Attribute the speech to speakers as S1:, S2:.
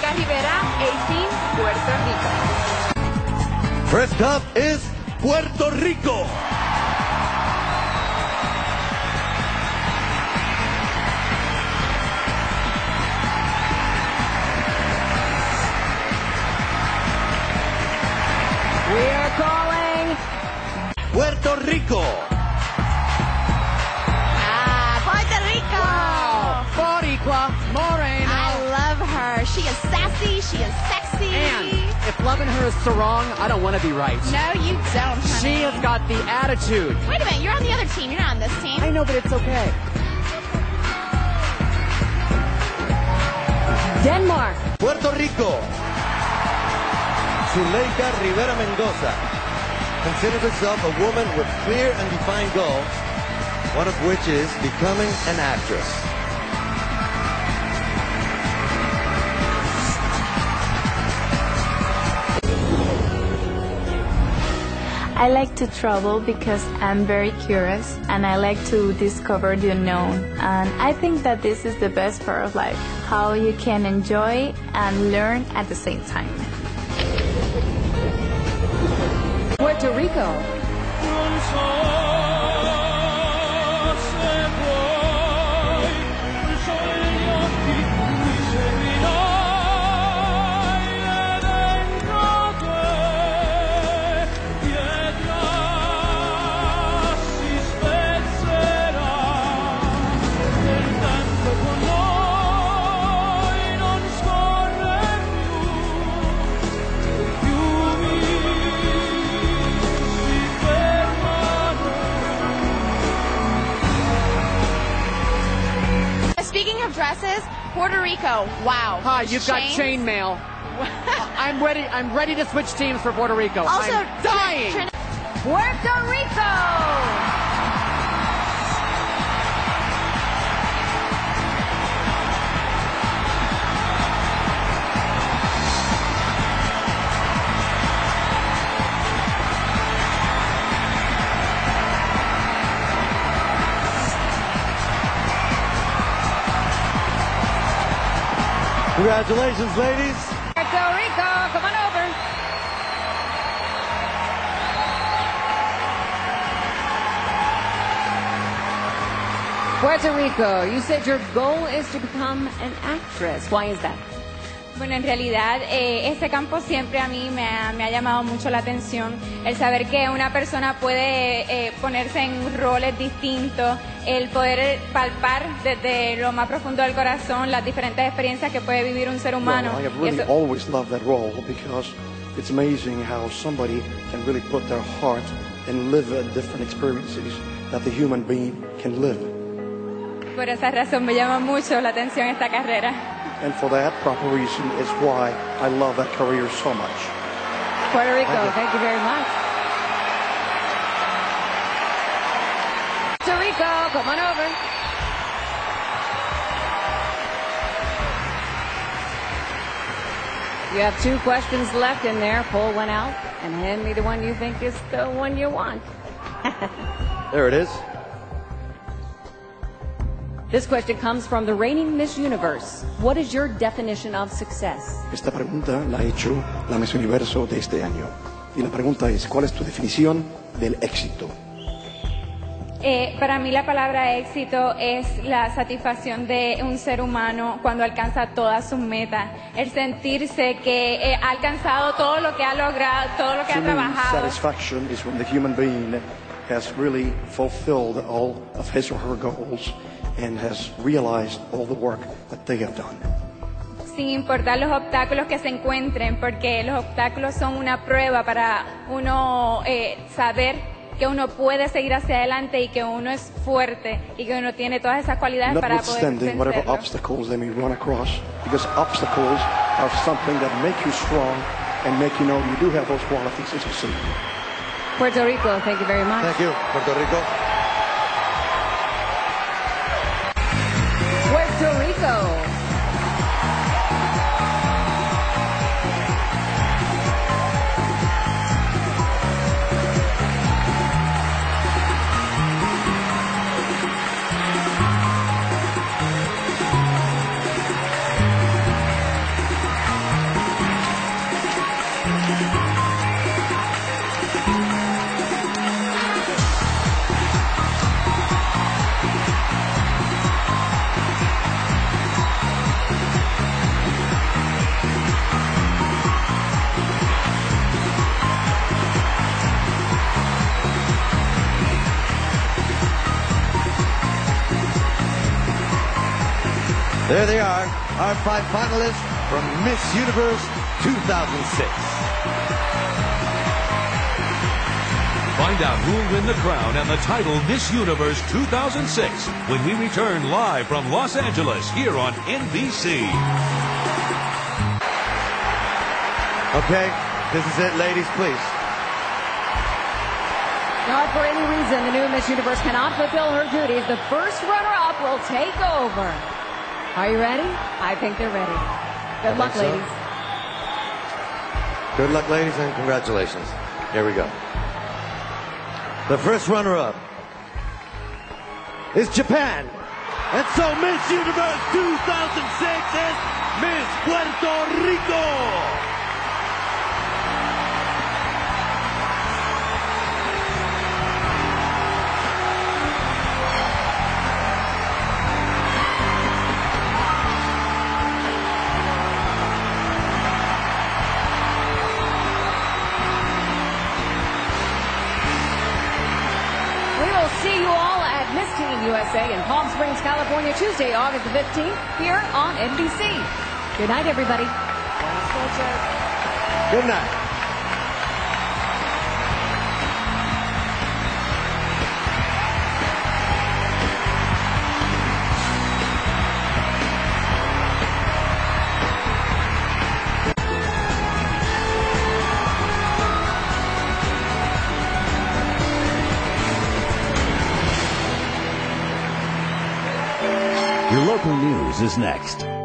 S1: Zuleika Rivera, 18, Puerto Rico.
S2: First up is Puerto Rico.
S3: We are calling.
S2: Puerto Rico.
S4: Is. She is sexy.
S3: And if loving her is so wrong, I don't want to be right.
S4: no, you don't, honey.
S3: She has got the attitude.
S4: Wait a minute. You're on the other team. You're not on this team.
S3: I know, but it's okay. Denmark.
S2: Puerto Rico. Zuleyka Rivera Mendoza considers herself a woman with clear and defined goals, one of which is becoming an actress.
S5: I like to travel because I'm very curious and I like to discover the unknown. And I think that this is the best part of life how you can enjoy and learn at the same time.
S3: Puerto Rico.
S4: Wow.
S3: Hi, you've got
S4: Chains.
S3: chainmail. I'm ready. I'm ready to switch teams for Puerto Rico.
S4: Also,
S3: I'm dying.
S4: Trin-
S3: Puerto Rico.
S2: Congratulations, ladies.
S3: Puerto Rico, come on over. Puerto Rico, you said your goal is to become an actress. Why is that?
S1: Bueno, en realidad eh, este campo siempre a mí me ha, me ha llamado mucho la atención. El saber que una persona puede eh, ponerse en roles distintos, el poder palpar desde lo más profundo del corazón las diferentes experiencias que puede vivir un ser humano.
S6: Well, I have really
S1: eso-
S6: always loved that role because it's amazing how somebody can really put their heart and live different experiences that the human being can live.
S1: por esa razón me llama mucho la atención esta carrera.
S6: And for that proper reason is why I love that career so much.
S3: Puerto Rico,
S6: Thank you.
S3: thank you very much. Puerto Rico, come on over. You have two questions left in there. Pull one out and hand me the one you think is the one you want.
S2: There it is.
S3: This question comes from the reigning Miss Universe. What is your definition of success?
S6: Esta pregunta la ha hecho la Miss Universo de este año. Y la pregunta es, ¿cuál es tu definición del éxito?
S1: Eh, para mí la palabra éxito es la satisfacción de un ser humano cuando alcanza todas sus metas, el sentirse que eh, ha alcanzado todo lo que ha logrado, todo lo que ha trabajado.
S6: satisfaction is when the human being has really fulfilled all of his or her goals and has realized all the work that they have done.
S1: sin importar los obstáculos que se encuentren, porque los obstáculos son una prueba para uno eh, saber que uno puede seguir hacia adelante y que uno es fuerte y que uno tiene todas esas cualidades para poder vencerlo.
S6: obstacles they may run across, because obstacles are something that make you strong and make you know you do have those qualities to succeed.
S3: Puerto Rico, thank you very much.
S2: Thank you, Puerto Rico. There they are, our five finalists from Miss Universe 2006.
S7: Find out who'll win the crown and the title Miss Universe 2006 when we return live from Los Angeles here on NBC.
S2: Okay, this is it, ladies, please.
S3: Not for any reason, the new Miss Universe cannot fulfill her duties. The first runner-up will take over. Are you ready? I think they're ready. Good
S2: I
S3: luck,
S2: so.
S3: ladies.
S2: Good luck, ladies, and congratulations. Here we go. The first runner-up is Japan. And so Miss Universe 2006 is Miss Puerto Rico.
S3: Will see you all at Miss Teen USA in Palm Springs, California, Tuesday, August the 15th, here on NBC. Good night, everybody.
S2: Good night.
S8: Is next.